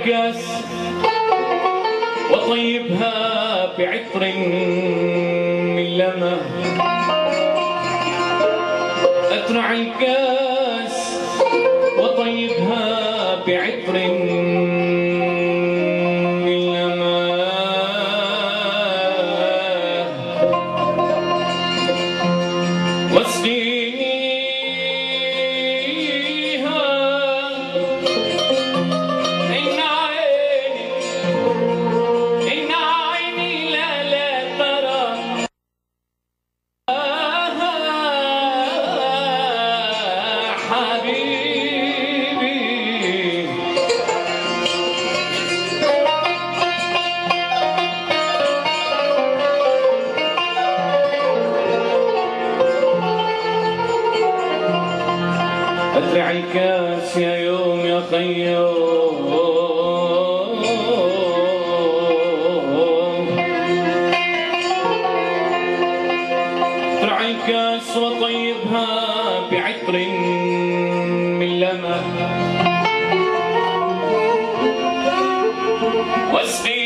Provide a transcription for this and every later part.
الكاس وطيبها بعطر من لما أترع الكاس وطيبها بعطر من طلعك يا يوم يا خيوم طلعك وطيبها بعطر من لمى واسقي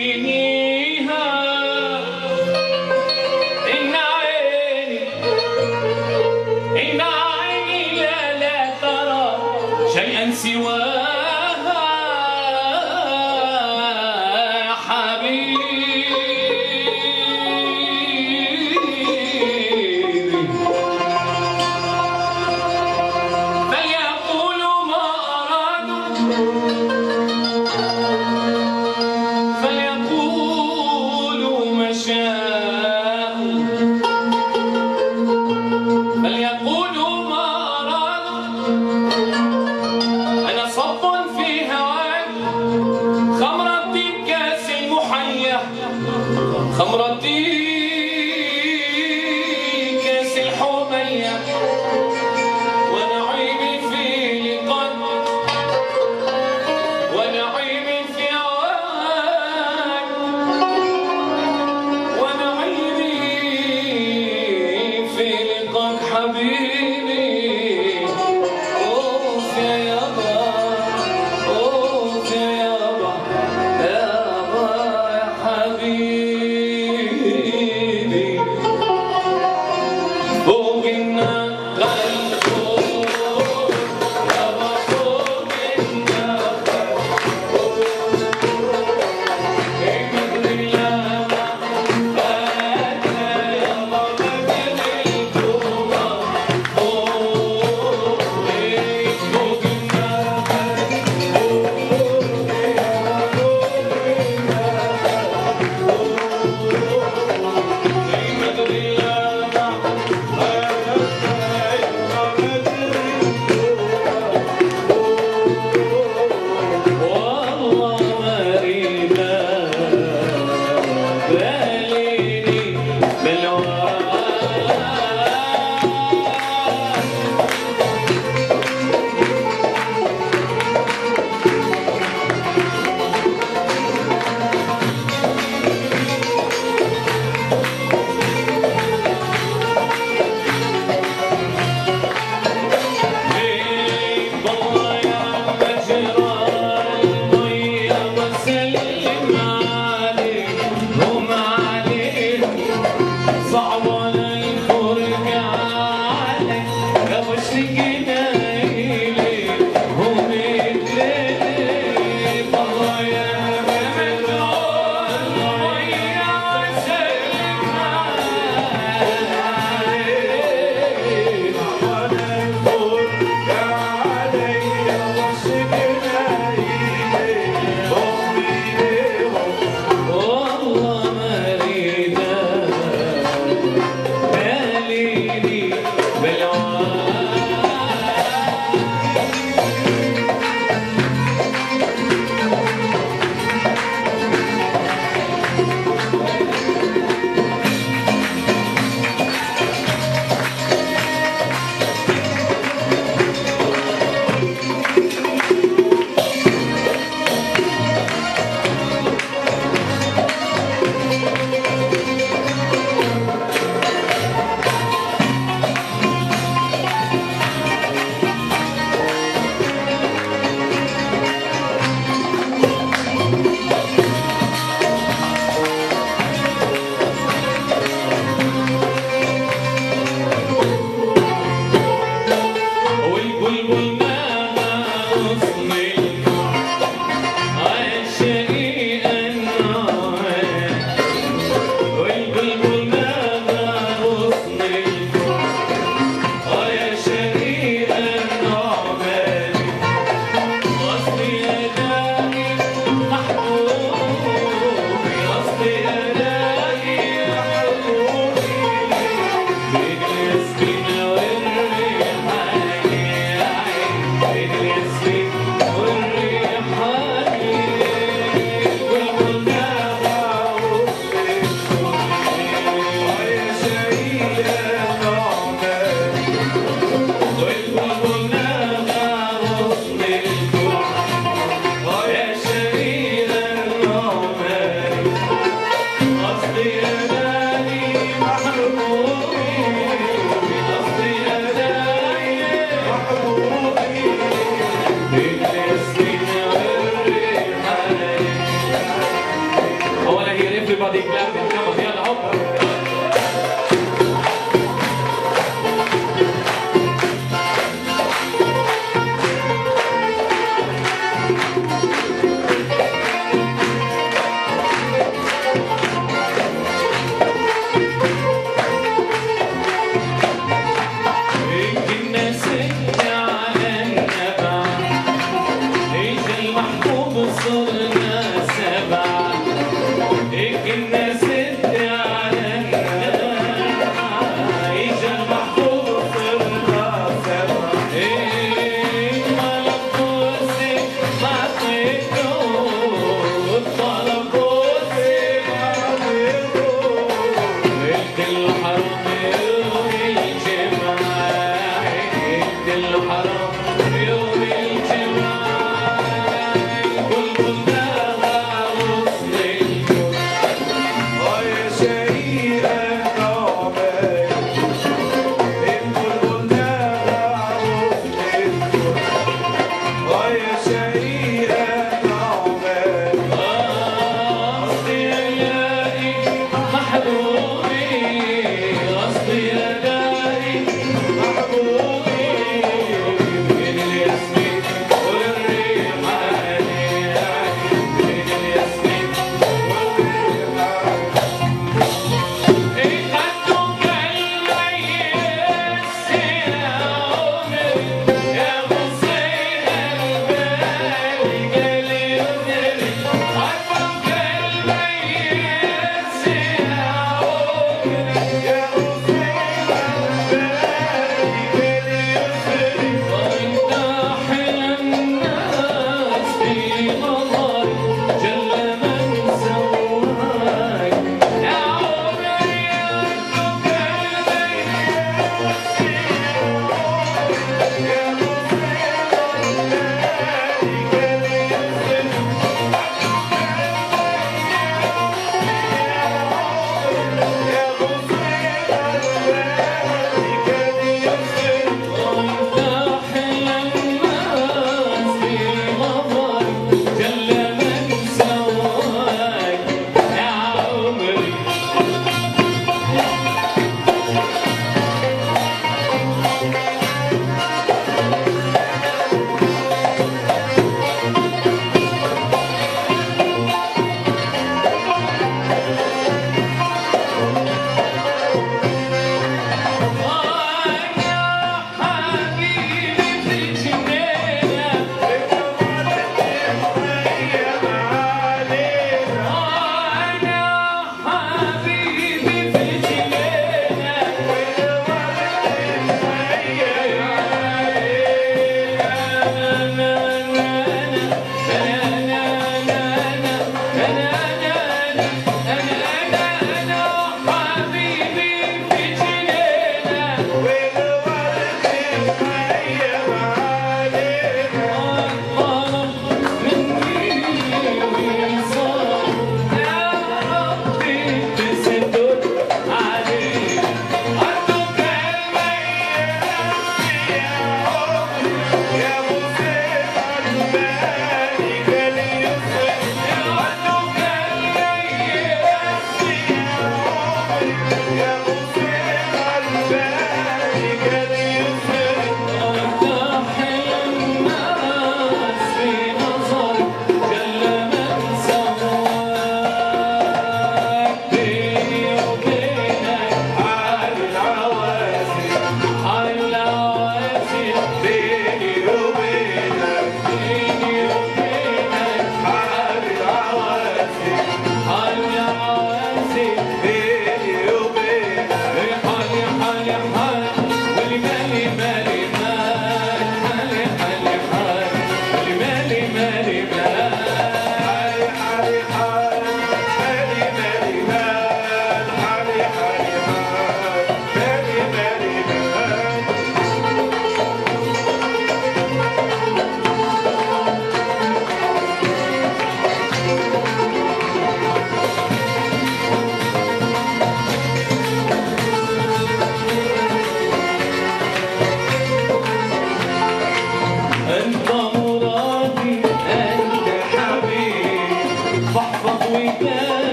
Yeah.